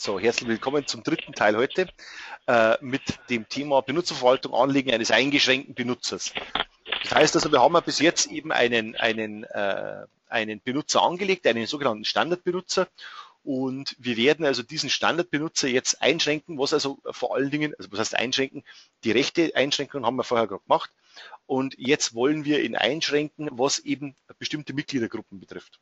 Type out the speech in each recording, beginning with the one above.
So, herzlich willkommen zum dritten Teil heute äh, mit dem Thema Benutzerverwaltung Anlegen eines eingeschränkten Benutzers. Das heißt also, wir haben ja bis jetzt eben einen, einen, äh, einen Benutzer angelegt, einen sogenannten Standardbenutzer und wir werden also diesen Standardbenutzer jetzt einschränken, was also vor allen Dingen, also was heißt einschränken, die rechte Einschränkung haben wir vorher gerade gemacht und jetzt wollen wir ihn einschränken, was eben bestimmte Mitgliedergruppen betrifft.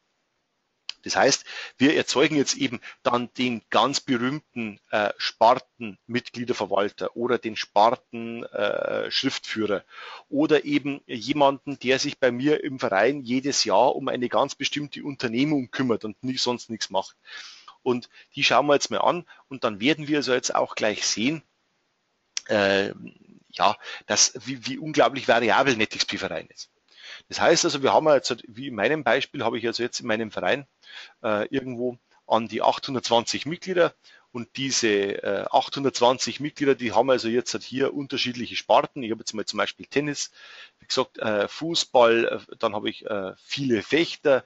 Das heißt, wir erzeugen jetzt eben dann den ganz berühmten äh, Spartenmitgliederverwalter oder den Sparten-Schriftführer äh, oder eben jemanden, der sich bei mir im Verein jedes Jahr um eine ganz bestimmte Unternehmung kümmert und nicht, sonst nichts macht. Und die schauen wir jetzt mal an und dann werden wir also jetzt auch gleich sehen, äh, ja, dass, wie, wie unglaublich variabel NetXP-Verein ist. Das heißt also, wir haben jetzt, wie in meinem Beispiel, habe ich also jetzt in meinem Verein äh, irgendwo an die 820 Mitglieder und diese äh, 820 Mitglieder, die haben also jetzt halt hier unterschiedliche Sparten. Ich habe jetzt mal zum Beispiel Tennis, wie gesagt, äh, Fußball, äh, dann habe ich äh, viele Fechter,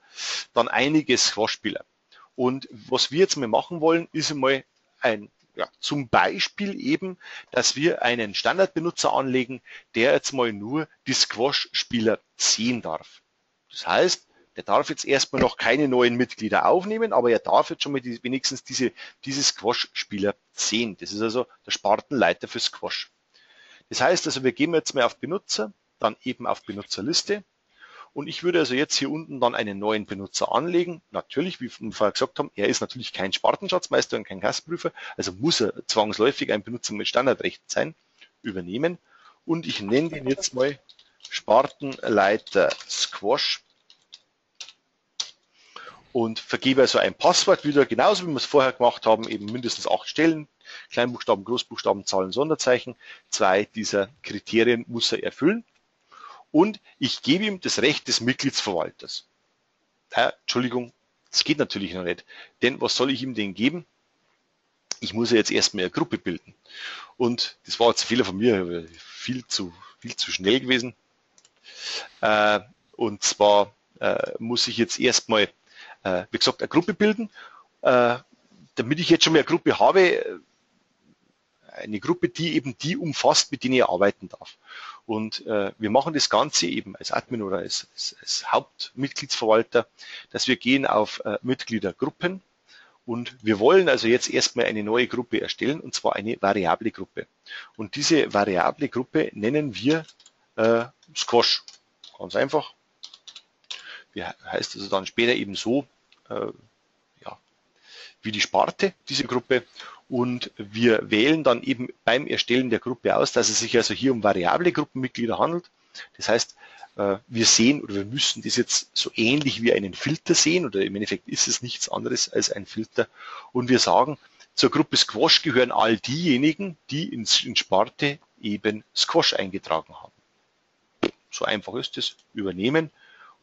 dann einige Squashspieler. Und was wir jetzt mal machen wollen, ist einmal ein ja, zum Beispiel eben, dass wir einen Standardbenutzer anlegen, der jetzt mal nur die Squash-Spieler sehen darf. Das heißt, der darf jetzt erstmal noch keine neuen Mitglieder aufnehmen, aber er darf jetzt schon mal die, wenigstens diese, diese Squash-Spieler sehen. Das ist also der Spartenleiter für Squash. Das heißt also, wir gehen jetzt mal auf Benutzer, dann eben auf Benutzerliste und ich würde also jetzt hier unten dann einen neuen Benutzer anlegen. Natürlich, wie wir vorher gesagt haben, er ist natürlich kein Spartenschatzmeister und kein Kassenprüfer, also muss er zwangsläufig ein Benutzer mit Standardrechten sein, übernehmen. Und ich nenne den jetzt mal Spartenleiter Squash und vergebe also ein Passwort wieder, genauso wie wir es vorher gemacht haben, eben mindestens acht Stellen, Kleinbuchstaben, Großbuchstaben, Zahlen, Sonderzeichen. Zwei dieser Kriterien muss er erfüllen und ich gebe ihm das Recht des Mitgliedsverwalters. Äh, Entschuldigung, das geht natürlich noch nicht. Denn was soll ich ihm denn geben? Ich muss ja jetzt erstmal eine Gruppe bilden. Und das war jetzt ein Fehler von mir, viel zu, viel zu schnell gewesen. Äh, und zwar äh, muss ich jetzt erstmal, äh, wie gesagt, eine Gruppe bilden. Äh, damit ich jetzt schon mal eine Gruppe habe, eine Gruppe, die eben die umfasst, mit denen ich arbeiten darf. Und äh, wir machen das Ganze eben als Admin oder als, als, als Hauptmitgliedsverwalter, dass wir gehen auf äh, Mitgliedergruppen und wir wollen also jetzt erstmal eine neue Gruppe erstellen und zwar eine variable Gruppe. Und diese variable Gruppe nennen wir äh, Squash. Ganz einfach. Wie heißt also dann später eben so, äh, wie die Sparte, diese Gruppe und wir wählen dann eben beim Erstellen der Gruppe aus, dass es sich also hier um variable Gruppenmitglieder handelt. Das heißt, äh, wir sehen oder wir müssen das jetzt so ähnlich wie einen Filter sehen oder im Endeffekt ist es nichts anderes als ein Filter und wir sagen, zur Gruppe Squash gehören all diejenigen, die in, Sparte eben Squash eingetragen haben. So einfach ist es, übernehmen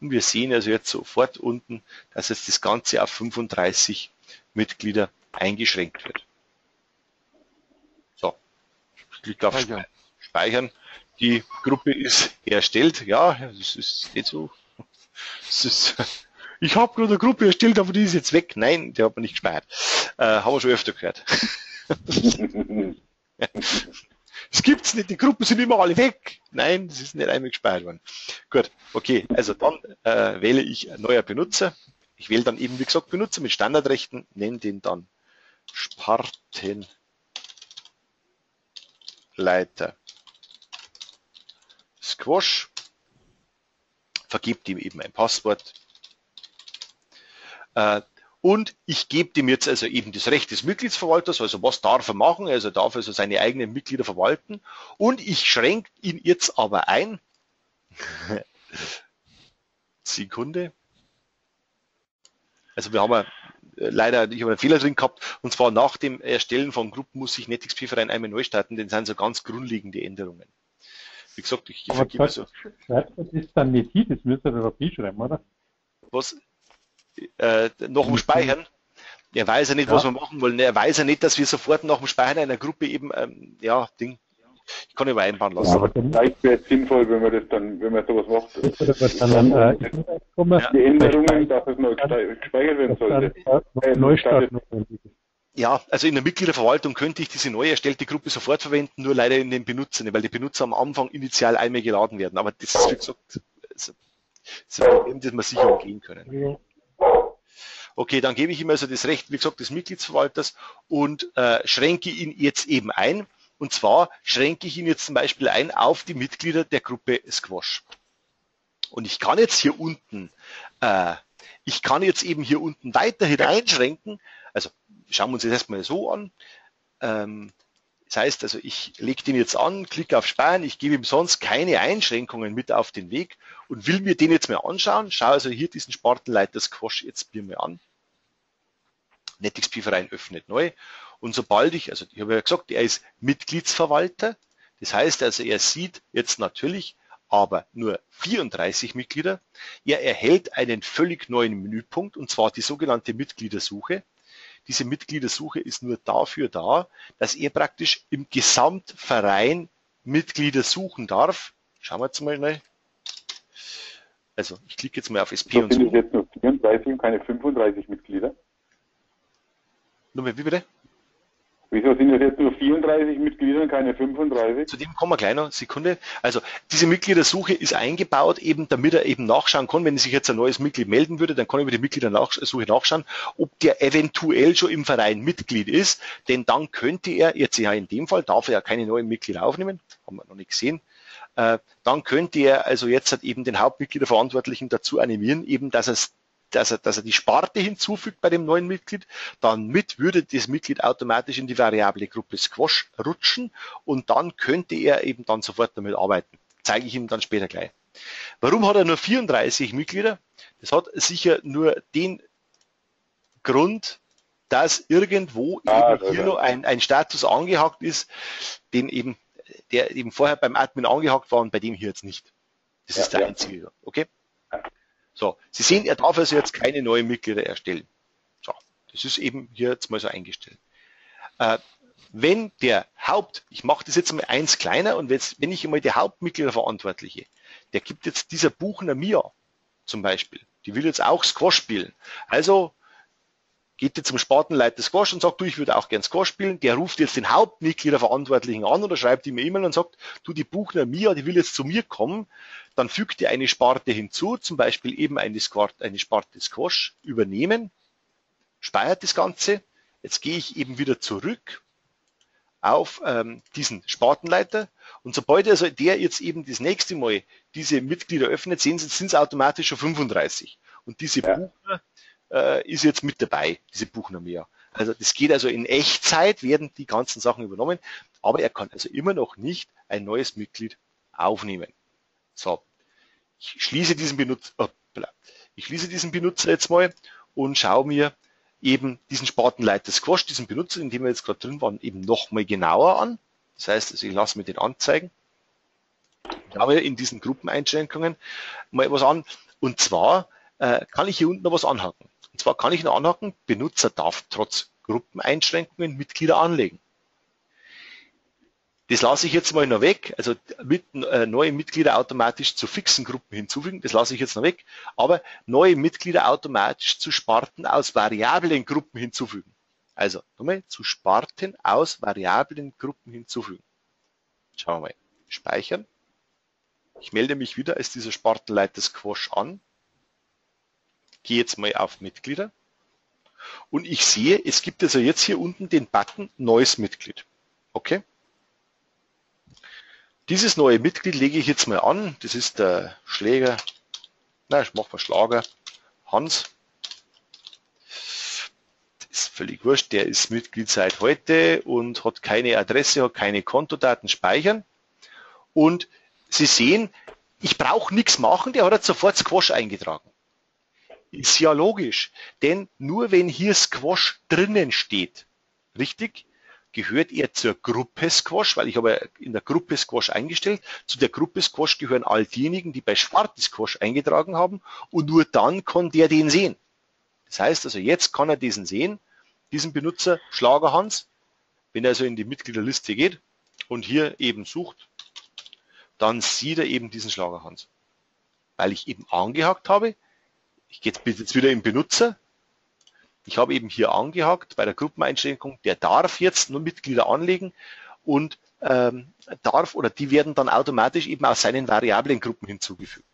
und wir sehen also jetzt sofort unten, dass jetzt das Ganze auf 35 Mitglieder eingeschränkt wird. Klick auf Speichern. Speichern. Die Gruppe ist erstellt. Ja, das ist nicht so. Ist, ich habe gerade eine Gruppe erstellt, aber die ist jetzt weg. Nein, die hat man nicht gespeichert. Äh, haben wir schon öfter gehört. Es gibt's nicht, die Gruppen sind immer alle weg. Nein, das ist nicht einmal gespeichert worden. Gut, okay, also dann äh, wähle ich neuer Benutzer. Ich wähle dann eben, wie gesagt, Benutzer mit Standardrechten, nenne den dann Sparten Leiter Squash, vergibt ihm eben ein Passwort äh, und ich gebe dem jetzt also eben das Recht des Mitgliedsverwalters, also was darf er machen, also darf also seine eigenen Mitglieder verwalten und ich schränke ihn jetzt aber ein. Sekunde. Also wir haben leider, ich habe einen Fehler drin gehabt, und zwar nach dem Erstellen von Gruppen muss sich NetXP-Verein einmal neu starten, denn das sind so ganz grundlegende Änderungen. Wie gesagt, ich Aber vergebe so. Schreibt das ist dann nicht hier, das müsste der Papier schreiben, oder? Was? Äh, noch im Speichern? Er weiß ja nicht, ja. was wir machen wollen. Er weiß ja nicht, dass wir sofort nach dem Speichern einer Gruppe eben, ähm, ja, Ding, ich kann über einbauen lassen. Ja, aber dann vielleicht wäre es sinnvoll, wenn man das dann, wenn man sowas macht. Dann, äh, ja. Die Änderungen, dass es noch gespeichert werden sollte. Äh, Neustart ja, also in der Mitgliederverwaltung könnte ich diese neu erstellte Gruppe sofort verwenden, nur leider in den Benutzer nicht, weil die Benutzer am Anfang initial einmal geladen werden. Aber das ist, wie gesagt, das ist ein Problem, das wir sicher umgehen können. Okay, dann gebe ich ihm also das Recht, wie gesagt, des Mitgliedsverwalters und äh, schränke ihn jetzt eben ein. Und zwar schränke ich ihn jetzt zum Beispiel ein auf die Mitglieder der Gruppe Squash. Und ich kann jetzt hier unten, äh, ich kann jetzt eben hier unten weiterhin einschränken. Also schauen wir uns das erstmal so an. Ähm, das heißt also, ich lege den jetzt an, klicke auf Speichern, ich gebe ihm sonst keine Einschränkungen mit auf den Weg und will mir den jetzt mal anschauen. Schau also hier diesen Spartenleiter Squash jetzt mir mal an. NetXP-Verein öffnet neu. Und sobald ich, also ich habe ja gesagt, er ist Mitgliedsverwalter. Das heißt also, er sieht jetzt natürlich aber nur 34 Mitglieder. Er erhält einen völlig neuen Menüpunkt und zwar die sogenannte Mitgliedersuche. Diese Mitgliedersuche ist nur dafür da, dass er praktisch im Gesamtverein Mitglieder suchen darf. Schauen wir jetzt mal schnell. Also ich klicke jetzt mal auf SP so und so. Sind jetzt nur 34 und keine 35 Mitglieder? Nur wie bitte? Wieso sind es jetzt nur 34 Mitglieder und keine 35? Zu dem kommen wir gleich noch, Sekunde. Also diese Mitgliedersuche ist eingebaut, eben damit er eben nachschauen kann, wenn sich jetzt ein neues Mitglied melden würde, dann kann er über die Mitgliedersuche nachschauen, ob der eventuell schon im Verein Mitglied ist, denn dann könnte er, jetzt ja in dem Fall, darf er ja keine neuen Mitglieder aufnehmen, haben wir noch nicht gesehen, äh, dann könnte er also jetzt halt eben den Hauptmitgliederverantwortlichen dazu animieren, eben dass er dass er, dass er die Sparte hinzufügt bei dem neuen Mitglied, dann mit würde das Mitglied automatisch in die variable Gruppe Squash rutschen und dann könnte er eben dann sofort damit arbeiten. Zeige ich ihm dann später gleich. Warum hat er nur 34 Mitglieder? Das hat sicher nur den Grund, dass irgendwo ah, eben hier noch ein, ein Status angehakt ist, den eben, der eben vorher beim Admin angehakt war und bei dem hier jetzt nicht. Das ja, ist der ja. einzige. Okay? So, Sie sehen, er darf also jetzt keine neuen Mitglieder erstellen. So, das ist eben hier jetzt mal so eingestellt. Äh, wenn der Haupt, ich mache das jetzt mal eins kleiner und wenn ich einmal der Hauptmitgliederverantwortliche, der gibt jetzt dieser Buchner Mia zum Beispiel, die will jetzt auch Squash spielen. Also geht jetzt zum Spartenleiter Squash und sagt, du, ich würde auch gern Squash spielen. Der ruft jetzt den Hauptmitgliederverantwortlichen an oder schreibt ihm eine E-Mail und sagt, du, die Buchner Mia, die will jetzt zu mir kommen dann fügt ihr eine Sparte hinzu, zum Beispiel eben eine, Squart, eine Sparte Squash, übernehmen, speichert das Ganze. Jetzt gehe ich eben wieder zurück auf ähm, diesen Spartenleiter und sobald also der jetzt eben das nächste Mal diese Mitglieder öffnet, sehen Sie, sind es automatisch schon 35. Und diese ja. Buchner äh, ist jetzt mit dabei, diese Buchner mehr. Also das geht also in Echtzeit, werden die ganzen Sachen übernommen, aber er kann also immer noch nicht ein neues Mitglied aufnehmen. So, ich schließe diesen Benutzer, oh, ich schließe diesen Benutzer jetzt mal und schaue mir eben diesen Spartenleiter Squash, diesen Benutzer, in dem wir jetzt gerade drin waren, eben nochmal genauer an. Das heißt, also ich lasse mir den anzeigen. Haben wir in diesen Gruppeneinschränkungen mal was an. Und zwar äh, kann ich hier unten noch was anhaken. Und zwar kann ich noch anhaken, Benutzer darf trotz Gruppeneinschränkungen Mitglieder anlegen. Das lasse ich jetzt mal noch weg, also mit, äh, neue Mitglieder automatisch zu fixen Gruppen hinzufügen, das lasse ich jetzt noch weg, aber neue Mitglieder automatisch zu Sparten aus variablen Gruppen hinzufügen. Also nochmal zu Sparten aus variablen Gruppen hinzufügen. Schauen wir mal. Speichern. Ich melde mich wieder als dieser Spartenleiter Squash an. Gehe jetzt mal auf Mitglieder. Und ich sehe, es gibt also jetzt hier unten den Button Neues Mitglied. Okay? Dieses neue Mitglied lege ich jetzt mal an. Das ist der Schläger, na, ich mache mal Schlager, Hans. Das ist völlig wurscht, der ist Mitglied seit heute und hat keine Adresse, hat keine Kontodaten speichern. Und Sie sehen, ich brauche nichts machen, der hat jetzt sofort Squash eingetragen. Ist ja logisch, denn nur wenn hier Squash drinnen steht, richtig, gehört er zur Gruppe Squash, weil ich habe in der Gruppe Squash eingestellt. Zu der Gruppe Squash gehören all diejenigen, die bei Sparte Squash eingetragen haben und nur dann kann der den sehen. Das heißt also, jetzt kann er diesen sehen, diesen Benutzer Schlagerhans, wenn er also in die Mitgliederliste geht und hier eben sucht, dann sieht er eben diesen Schlagerhans. Weil ich eben angehakt habe, ich gehe jetzt wieder im Benutzer, ich habe eben hier angehakt bei der Gruppeneinschränkung, der darf jetzt nur Mitglieder anlegen und ähm, darf oder die werden dann automatisch eben aus seinen variablen Gruppen hinzugefügt.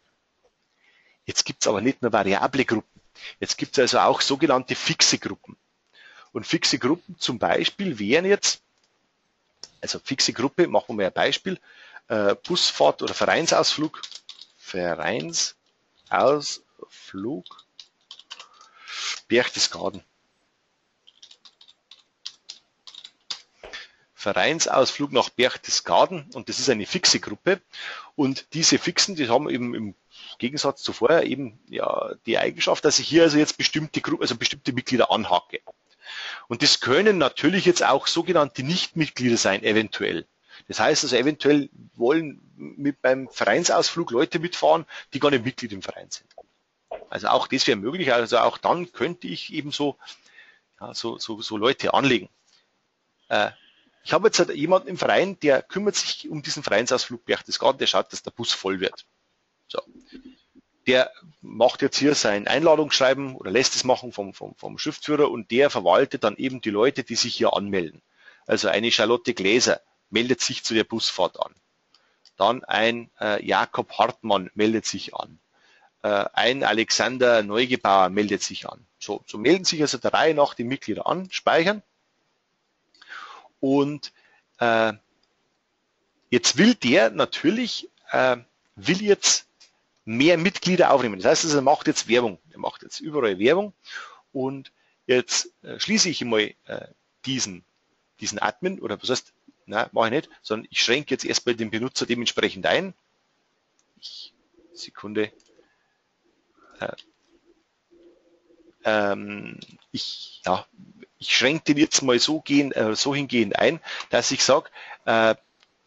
Jetzt gibt es aber nicht nur variable Gruppen. Jetzt gibt es also auch sogenannte fixe Gruppen. Und fixe Gruppen zum Beispiel wären jetzt, also fixe Gruppe, machen wir mal ein Beispiel, äh, Busfahrt oder Vereinsausflug, Vereinsausflug, Berchtesgaden. Vereinsausflug nach Berchtesgaden und das ist eine fixe Gruppe und diese Fixen, die haben eben im Gegensatz zu vorher eben ja die Eigenschaft, dass ich hier also jetzt bestimmte Gruppen, also bestimmte Mitglieder anhake. Und das können natürlich jetzt auch sogenannte Nichtmitglieder sein, eventuell. Das heißt also, eventuell wollen mit beim Vereinsausflug Leute mitfahren, die gar nicht Mitglied im Verein sind. Also auch das wäre möglich. Also auch dann könnte ich eben so, ja, so, so, so Leute anlegen. Äh, ich habe jetzt halt jemanden im Verein, der kümmert sich um diesen Vereinsausflug Berchtesgaden, der schaut, dass der Bus voll wird. So. Der macht jetzt hier sein Einladungsschreiben oder lässt es machen vom, vom, vom Schriftführer und der verwaltet dann eben die Leute, die sich hier anmelden. Also eine Charlotte Gläser meldet sich zu der Busfahrt an. Dann ein äh, Jakob Hartmann meldet sich an. Äh, ein Alexander Neugebauer meldet sich an. So, so melden sich also der Reihe nach die Mitglieder an, speichern und äh, jetzt will der natürlich, äh, will jetzt mehr Mitglieder aufnehmen. Das heißt, also, er macht jetzt Werbung. Er macht jetzt überall Werbung. Und jetzt äh, schließe ich mal äh, diesen, diesen Admin, oder was heißt, nein, mache ich nicht, sondern ich schränke jetzt erstmal den Benutzer dementsprechend ein. Ich, Sekunde. Äh, ähm, ich, ja, ich schränke den jetzt mal so, gehen, äh, so hingehend ein, dass ich sage, äh,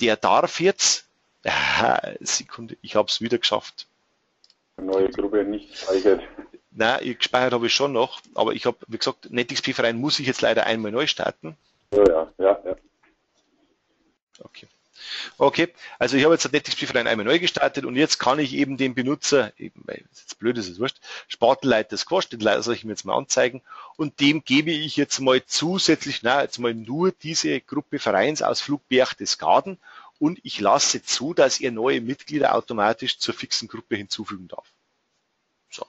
der darf jetzt, Sekunde, ich habe es wieder geschafft. Neue Gruppe nicht gespeichert. Nein, gespeichert habe ich schon noch, aber ich habe, wie gesagt, NetXP-Verein muss ich jetzt leider einmal neu starten. Ja, ja, ja, ja. Okay. Okay, also ich habe jetzt das NetXP-Verein einmal neu gestartet und jetzt kann ich eben den Benutzer, eben, es jetzt blöd ist, ist wurscht, Spartenleiter Squash, den soll ich mir jetzt mal anzeigen und dem gebe ich jetzt mal zusätzlich, na, jetzt mal nur diese Gruppe Vereinsausflug Berchtesgaden und ich lasse zu, dass er neue Mitglieder automatisch zur fixen Gruppe hinzufügen darf. So,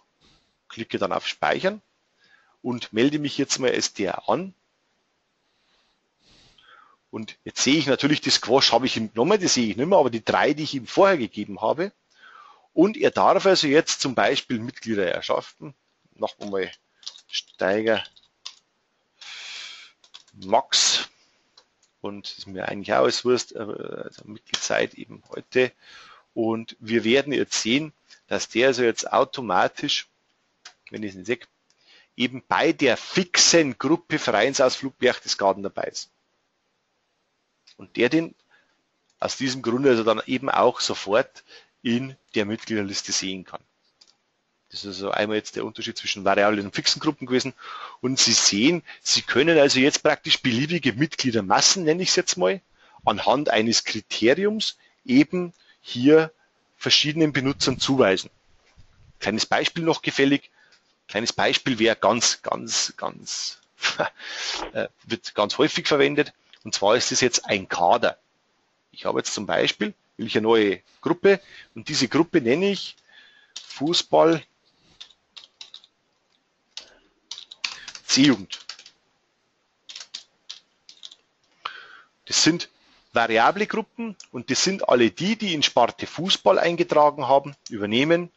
klicke dann auf Speichern und melde mich jetzt mal als der an und jetzt sehe ich natürlich, die Squash habe ich ihm genommen, die sehe ich nicht mehr, aber die drei, die ich ihm vorher gegeben habe. Und er darf also jetzt zum Beispiel Mitglieder erschaffen. Machen wir mal Steiger Max. Und das ist mir eigentlich auch als Wurst, also Mitgliedszeit eben heute. Und wir werden jetzt sehen, dass der also jetzt automatisch, wenn ich es nicht sehe, eben bei der fixen Gruppe Vereinsausflug Berchtesgaden dabei ist und der den aus diesem Grunde also dann eben auch sofort in der Mitgliederliste sehen kann. Das ist also einmal jetzt der Unterschied zwischen variablen und fixen Gruppen gewesen. Und Sie sehen, Sie können also jetzt praktisch beliebige Mitgliedermassen, nenne ich es jetzt mal, anhand eines Kriteriums eben hier verschiedenen Benutzern zuweisen. Kleines Beispiel noch gefällig. Kleines Beispiel wäre ganz, ganz, ganz, äh, wird ganz häufig verwendet. Und zwar ist es jetzt ein Kader. Ich habe jetzt zum Beispiel, will ich eine neue Gruppe und diese Gruppe nenne ich Fußball C-Jugend. Das sind variable Gruppen und das sind alle die, die in Sparte Fußball eingetragen haben, übernehmen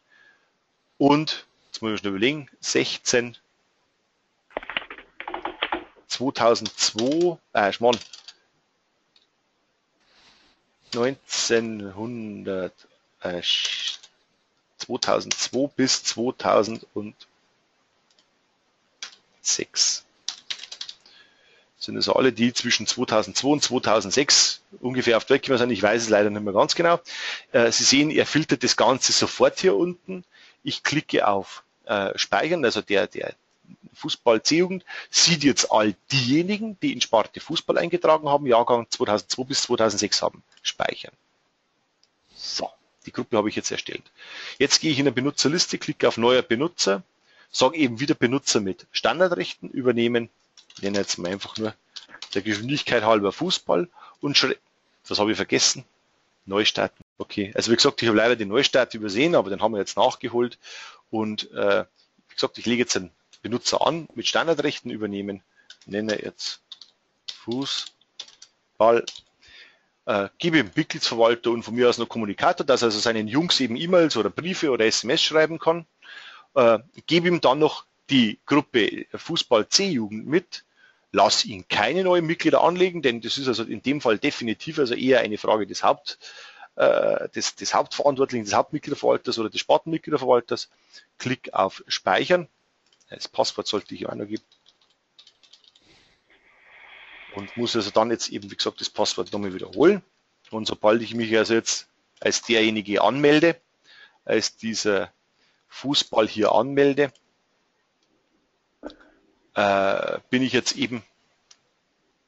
und, jetzt muss ich schon überlegen, 16, 2002, äh, Schmarrn, 1900, äh, 2002 bis 2006 sind also alle, die zwischen 2002 und 2006 ungefähr auf der Welt sind. Ich weiß es leider nicht mehr ganz genau. Äh, Sie sehen, er filtert das Ganze sofort hier unten. Ich klicke auf äh, Speichern, also der, der, Fußball C-Jugend sieht jetzt all diejenigen, die in Sparte Fußball eingetragen haben, Jahrgang 2002 bis 2006 haben, speichern. So, die Gruppe habe ich jetzt erstellt. Jetzt gehe ich in der Benutzerliste, klicke auf neuer Benutzer, sage eben wieder Benutzer mit Standardrechten übernehmen, ich nenne jetzt mal einfach nur der Geschwindigkeit halber Fußball und das habe ich vergessen, Neustarten. Okay, also wie gesagt, ich habe leider den Neustart übersehen, aber den haben wir jetzt nachgeholt und äh, wie gesagt, ich lege jetzt einen Benutzer an, mit Standardrechten übernehmen, nenne jetzt Fußball, äh, gebe ihm Mitgliedsverwalter und von mir aus noch Kommunikator, dass er also seinen Jungs eben E-Mails oder Briefe oder SMS schreiben kann, äh, gebe ihm dann noch die Gruppe Fußball C-Jugend mit, lass ihn keine neuen Mitglieder anlegen, denn das ist also in dem Fall definitiv also eher eine Frage des Haupt, äh, des, des Hauptverantwortlichen, des Hauptmitgliederverwalters oder des Spartenmitgliederverwalters. Klick auf Speichern. Das Passwort sollte ich auch noch geben. Und muss also dann jetzt eben, wie gesagt, das Passwort nochmal wiederholen. Und sobald ich mich also jetzt als derjenige anmelde, als dieser Fußball hier anmelde, äh, bin ich jetzt eben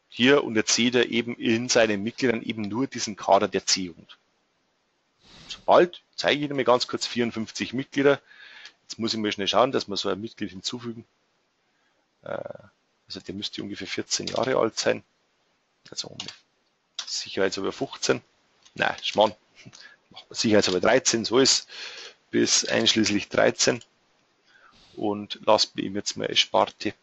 hier und jetzt sieht er eben in seinen Mitgliedern eben nur diesen Kader der C-Jugend. Sobald, zeige ich Ihnen mal ganz kurz 54 Mitglieder. Jetzt muss ich mal schnell schauen, dass wir so ein Mitglied hinzufügen. Äh, also der müsste ungefähr 14 Jahre alt sein. Also Sicherheitshalber 15. Nein, Schmarrn. Sicherheitshalber 13, so ist bis einschließlich 13. Und lasst mir ihm jetzt mal eine Sparte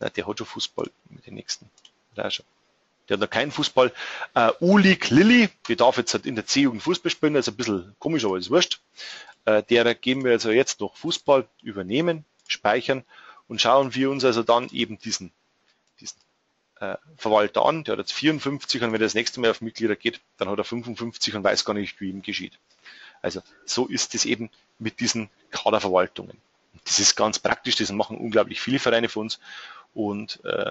na, der hat schon Fußball mit den nächsten. Der, hat noch keinen Fußball. Uh, Ulik Lilly, die darf jetzt halt in der C-Jugend Fußball spielen, das ist ein bisschen komisch, aber ist wurscht. Uh, der geben wir also jetzt noch Fußball übernehmen, speichern und schauen wir uns also dann eben diesen, diesen äh, Verwalter an. Der hat jetzt 54 und wenn er das nächste Mal auf Mitglieder geht, dann hat er 55 und weiß gar nicht, wie ihm geschieht. Also so ist es eben mit diesen Kaderverwaltungen. Das ist ganz praktisch, das machen unglaublich viele Vereine für uns und äh,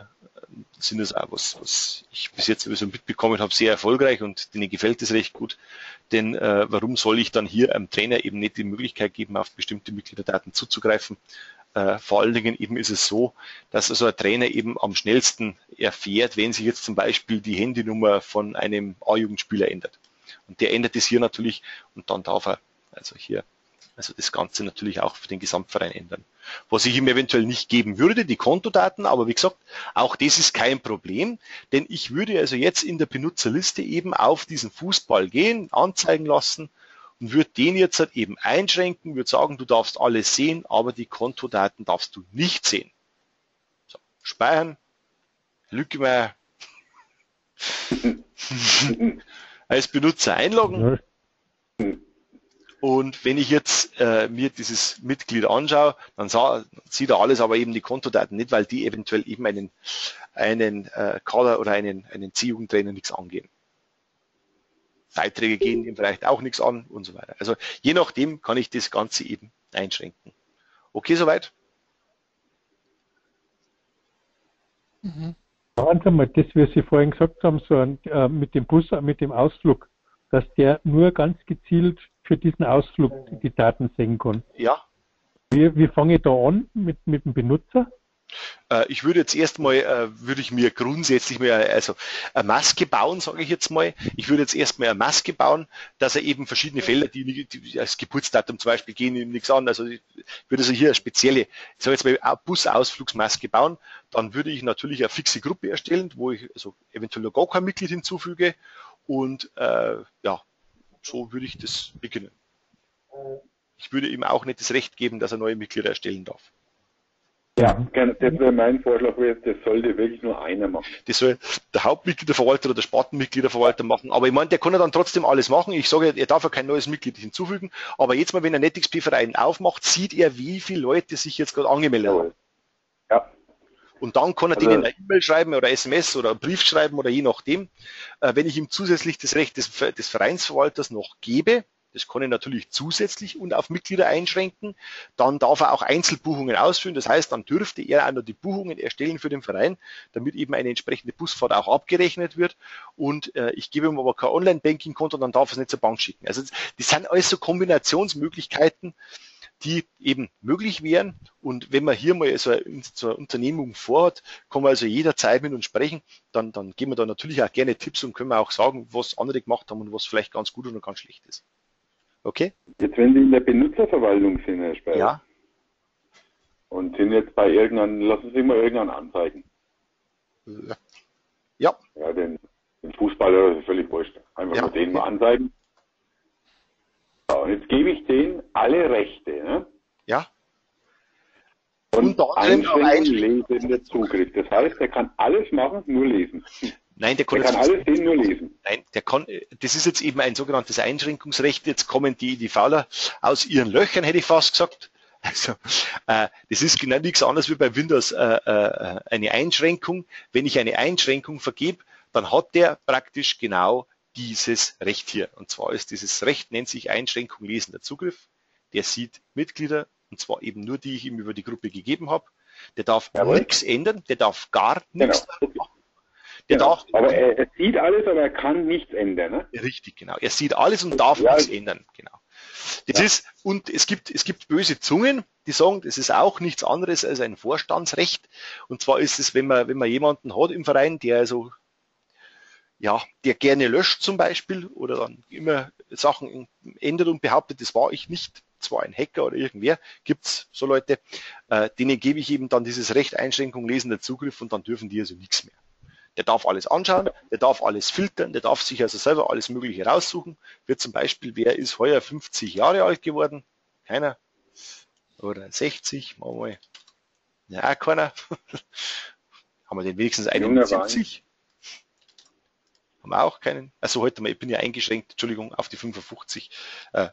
sind es auch, was, was ich bis jetzt so mitbekommen habe, sehr erfolgreich und denen gefällt es recht gut. Denn äh, warum soll ich dann hier einem Trainer eben nicht die Möglichkeit geben, auf bestimmte Mitgliederdaten zuzugreifen? Äh, vor allen Dingen eben ist es so, dass also ein Trainer eben am schnellsten erfährt, wenn sich jetzt zum Beispiel die Handynummer von einem A-Jugendspieler ändert. Und der ändert es hier natürlich und dann darf er also hier also das Ganze natürlich auch für den Gesamtverein ändern. Was ich ihm eventuell nicht geben würde, die Kontodaten, aber wie gesagt, auch das ist kein Problem, denn ich würde also jetzt in der Benutzerliste eben auf diesen Fußball gehen, anzeigen lassen und würde den jetzt halt eben einschränken, würde sagen, du darfst alles sehen, aber die Kontodaten darfst du nicht sehen. So, speichern, Lücke mehr als Benutzer einloggen. Und wenn ich jetzt äh, mir dieses Mitglied anschaue, dann sah, sieht er alles, aber eben die Kontodaten nicht, weil die eventuell eben einen, einen äh, Kader oder einen, einen C-Jugendtrainer nichts angehen. Beiträge gehen ihm vielleicht auch nichts an und so weiter. Also je nachdem kann ich das Ganze eben einschränken. Okay, soweit? Mhm. Warte mal, das, wie Sie vorhin gesagt haben, so ein, äh, mit dem Bus, mit dem Ausflug, dass der nur ganz gezielt für diesen Ausflug die Daten sehen kann. Ja. Wie, wie fange ich da an mit, mit dem Benutzer? Äh, ich würde jetzt erstmal, äh, würde ich mir grundsätzlich mal, also eine Maske bauen, sage ich jetzt mal. Ich würde jetzt erstmal eine Maske bauen, dass er eben verschiedene Felder, die, die als Geburtsdatum zum Beispiel gehen ihm nichts an. Also ich würde also hier eine spezielle, ich sage jetzt mal Busausflugsmaske bauen. Dann würde ich natürlich eine fixe Gruppe erstellen, wo ich also eventuell noch gar kein Mitglied hinzufüge. Und äh, ja, so würde ich das beginnen. Ich würde ihm auch nicht das Recht geben, dass er neue Mitglieder erstellen darf. Ja, das wäre mein Vorschlag, das sollte wirklich nur einer machen. Das soll der Hauptmitgliederverwalter oder der Spartenmitgliederverwalter machen. Aber ich meine, der kann ja dann trotzdem alles machen. Ich sage, er darf ja kein neues Mitglied hinzufügen. Aber jetzt mal, wenn er NetXP-Verein aufmacht, sieht er, wie viele Leute sich jetzt gerade angemeldet haben. Ja. Und dann kann er also, denen eine E-Mail schreiben oder SMS oder einen Brief schreiben oder je nachdem. Äh, wenn ich ihm zusätzlich das Recht des, des Vereinsverwalters noch gebe, das kann er natürlich zusätzlich und auf Mitglieder einschränken. Dann darf er auch Einzelbuchungen ausführen. Das heißt, dann dürfte er auch noch die Buchungen erstellen für den Verein, damit eben eine entsprechende Busfahrt auch abgerechnet wird. Und äh, ich gebe ihm aber kein Online-Banking-Konto, dann darf er es nicht zur Bank schicken. Also das sind alles so Kombinationsmöglichkeiten, die eben möglich wären. Und wenn man hier mal so eine, so eine Unternehmung vorhat, kann man also jederzeit mit uns sprechen. Dann, dann geben wir da natürlich auch gerne Tipps und können wir auch sagen, was andere gemacht haben und was vielleicht ganz gut oder ganz schlecht ist. Okay? Jetzt, wenn Sie in der Benutzerverwaltung sind, Herr Speyer. Ja. und sind jetzt bei irgendeinem, lassen Sie mal irgendeinen anzeigen. Ja. Ja, den, den Fußballer, ist völlig wurscht. Einfach Ja. nur den mal anzeigen. So, und jetzt gebe ich denen alle Rechte, ne? Ja. Und auch Einschränkungen lesender Zugriff. Das heißt, er kann alles machen, nur lesen. Nein, der Er kann, alles sehen, nur lesen. Nein, der kann, das ist jetzt eben ein sogenanntes Einschränkungsrecht. Jetzt kommen die EDVler aus ihren Löchern, hätte ich fast gesagt. Also, äh, das ist genau nichts anderes wie bei Windows äh, äh, eine Einschränkung. Wenn ich eine Einschränkung vergebe, dann hat der praktisch genau dieses Recht hier. Und zwar ist dieses Recht, nennt sich Einschränkung lesender Zugriff. Der sieht Mitglieder, und zwar eben nur die ich ihm über die Gruppe gegeben habe. Der darf nichts ändern, der darf gar nichts Genau. machen. Der Genau. darf Aber er, er sieht alles, aber er kann nichts ändern. Ne? Richtig, genau. Er sieht alles und darf Ja. nichts ändern. Genau. Das ist, und es gibt, es gibt böse Zungen, die sagen, das ist auch nichts anderes als ein Vorstandsrecht. Und zwar ist es, wenn man, wenn man jemanden hat im Verein, der also, ja, der gerne löscht zum Beispiel oder dann immer Sachen ändert und behauptet, das war ich nicht, zwar ein Hacker oder irgendwer, gibt's so Leute, äh, denen gebe ich eben dann dieses Recht Einschränkung lesender Zugriff und dann dürfen die also nichts mehr. Der darf alles anschauen, der darf alles filtern, der darf sich also selber alles Mögliche raussuchen. Wird zum Beispiel, wer ist heuer 50 Jahre alt geworden? Keiner. Oder 60, mal mal. Ja, keiner. Haben wir den wenigstens Junger 71? Haben wir auch keinen. Also heute mal, ich bin ja eingeschränkt, Entschuldigung, auf die 55. Äh,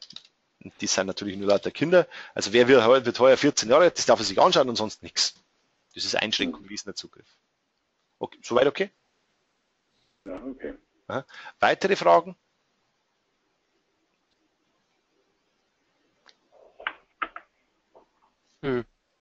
die sind natürlich nur lauter Kinder. Also wer wird, wird heuer 14 Jahre das darf er sich anschauen und sonst nichts. Das ist Einschränkung, lesender Zugriff. Okay, soweit okay? Ja, okay. Aha. Weitere Fragen? Hm.